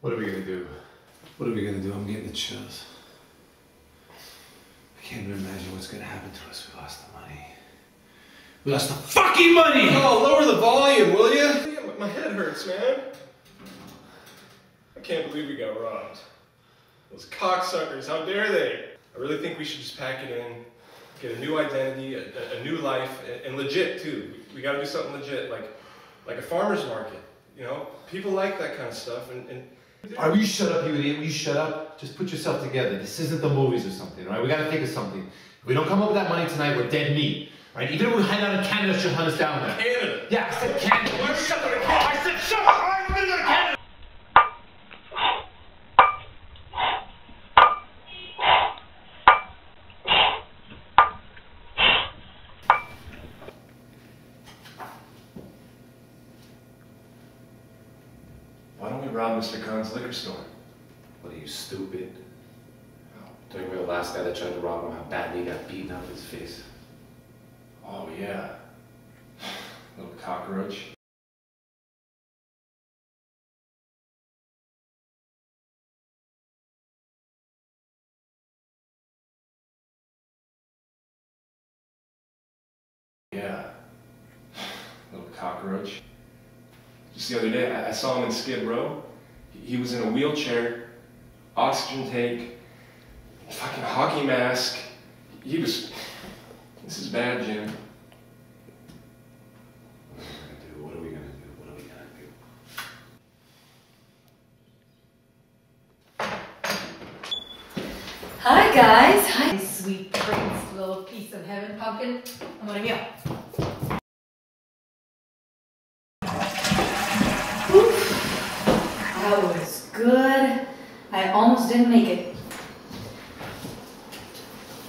What are we gonna do? What are we gonna do? I'm getting the chills. I can't even imagine what's gonna happen to us. We lost the money. We lost the fucking money! Oh, lower the volume, will you? My head hurts, man. I can't believe we got robbed. Those cocksuckers, how dare they? I really think we should just pack it in, get a new identity, a, a- a new life, and, and legit too. We, we gotta do something legit, like like a farmer's market. You know, people like that kind of stuff, and, and All right, will you shut up, you idiot? Will you shut up? Just put yourself together. This isn't the movies or something, all right? We gotta think of something. If we don't come up with that money tonight, we're dead meat. All right? Even if we hide out in Canada, she'll hunt us down there. Canada. Yeah, I said Canada. You shut up. I said shut up. I'm gonna go to Canada. Why rob Mr. Khan's liquor store? What are you, stupid? Don't you remember the last guy that tried to rob him, how badly he got beaten up in his face? Oh, yeah. Little cockroach. Yeah. Little cockroach. Just the other day, I I saw him in Skid Row. He- He was in a wheelchair, oxygen tank, fucking hockey mask. He was. This is bad, Jim. What are we gonna do? What are we gonna do? Hi guys. Hi, sweet prince, little piece of heaven, pumpkin. I'm gonna be up. Oof. That was good. I almost didn't make it.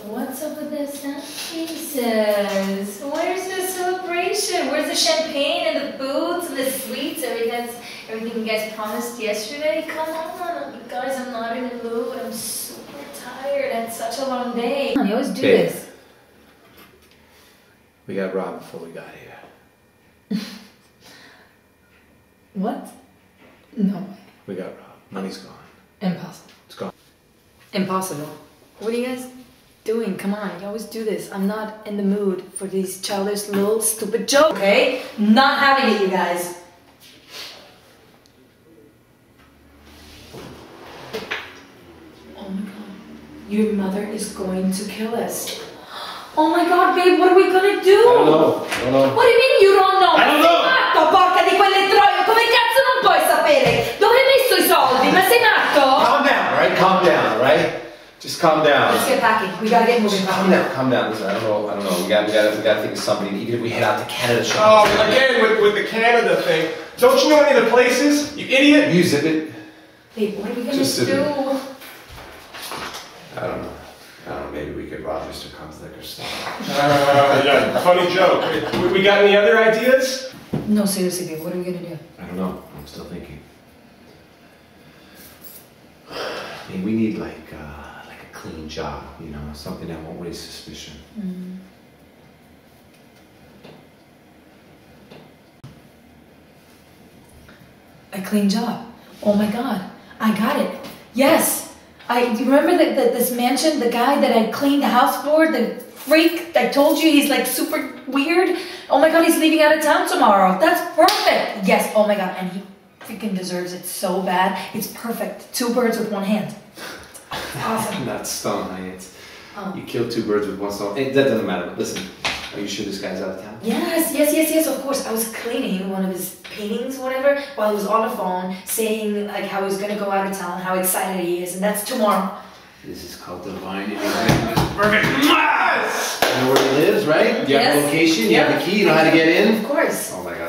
What's up with this? Huh? Jesus. Where's the celebration? Where's the champagne and the boots and the sweets? Everything, everything you guys promised yesterday? Come on, you guys. I'm not in the mood. I'm super tired. I had such a long day. You always do Babe. this. We got robbed before we got here. What? No. We got robbed. Money's gone. Impossible. It's gone. Impossible. What are you guys doing? Come on, you always do this. I'm not in the mood for these childish little stupid jokes. Okay? Not having it, you guys. Oh my god. Your mother is going to kill us. Oh my god, babe, what are we gonna do? I don't know. I don't know. What do you mean you don't know? I don't know. Just calm down. Let's get packing. We gotta get moving. Calm down, calm down. Listen, I don't know, I don't know. We got, we got, we got to think of something. Even if we head out to Canada, Oh, hunt us down again with, with the Canada thing. Don't you know any of the places? You idiot! You zip it. Babe, what are we gonna Just sit do? I don't know. I don't know. Maybe we could rob Mr. Khan's liquor store. Uh, yeah, funny joke. We, we got any other ideas? No, seriously, babe, what are we gonna do? I don't know. I'm still thinking. I mean, we need like uh, like a clean job, you know, something that won't raise suspicion. Mm-hmm. A clean job. Oh my god, I got it. Yes. I you remember that that this mansion, the guy that I cleaned the house for, the freak I told you he's like super weird. Oh my god, he's leaving out of town tomorrow. That's perfect. Yes, oh my god, and he freaking deserves it so bad. It's perfect. Two birds with one hand. It's awesome. Not stone, honey. It's, Oh. You killed two birds with one stone. It, that doesn't matter. Listen, are you sure this guy's out of town? Yes, yes, yes, yes, of course. I was cleaning one of his paintings, whatever, while he was on the phone saying like how he's gonna go out of town, how excited he is, and that's tomorrow. This is called divine intervention. Perfect. Yes! You know where he lives, right? You have Yes. the location, you have the key, you know how to get in. Of course. Oh my god,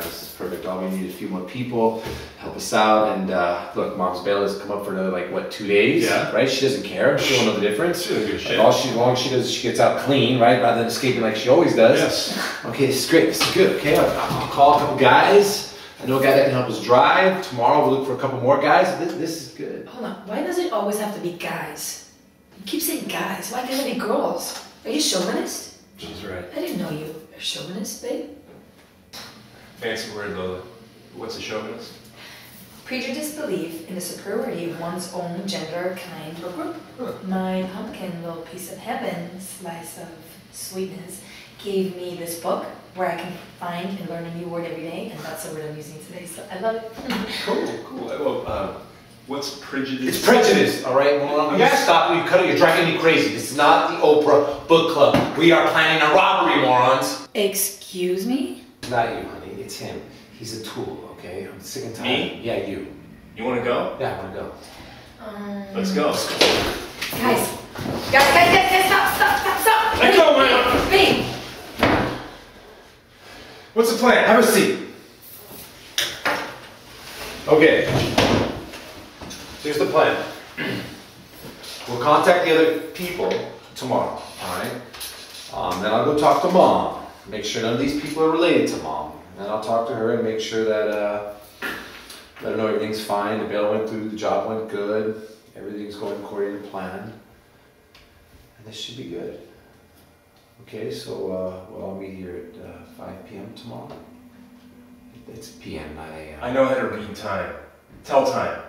this is perfect. All we need is a few more people, help us out, and uh, look, Mom's bail has come up for another like what two days, Yeah. right? She doesn't care. She don't know the difference. She doesn't give a shit. Like, all she, as long as she does, she gets out clean, right, rather than escaping like she always does. Yes. Okay, this is great. This is good. Okay, I'll, I'll call a couple guys. I know a guy that can help us drive. Tomorrow we'll look for a couple more guys. This, this is good. Hold on. Why does it always have to be guys? You keep saying guys. Why can't it be girls? Are you chauvinist? She's right. I didn't know you were a chauvinist, babe. Fancy word, Lola. What's a chauvinist? Prejudiced belief in the superiority of one's own gender, kind, or group. My pumpkin, little piece of heaven, slice of sweetness, gave me this book where I can find and learn a new word every day, and that's the word I'm using today. So I love it. Cool, cool. Well, uh, what's prejudice? It's prejudice, all right, moron. You gotta stop. You cut it. You're driving me crazy. This is not the Oprah Book Club. We are planning a robbery, morons. Excuse me? Not you, honey. It's him. He's a tool, okay? I'm sick and tired. Me? Yeah, you. You want to go? Yeah, I wanna go. Um, Let's go. Guys, guys, guys, guys, guys, stop, stop, stop, stop! Let go, man. Babe! What's the plan? Have a seat. Okay. Here's the plan. We'll contact the other people tomorrow, alright? Um, then I'll go talk to mom, make sure none of these people are related to mom. And I'll talk to her and make sure that, uh, let her know everything's fine, the bail went through, the job went good, everything's going according to plan. And this should be good. Okay, so, uh, well, I'll meet here at, uh, five PM tomorrow. It's PM, not AM. I know how to read time. Tell time.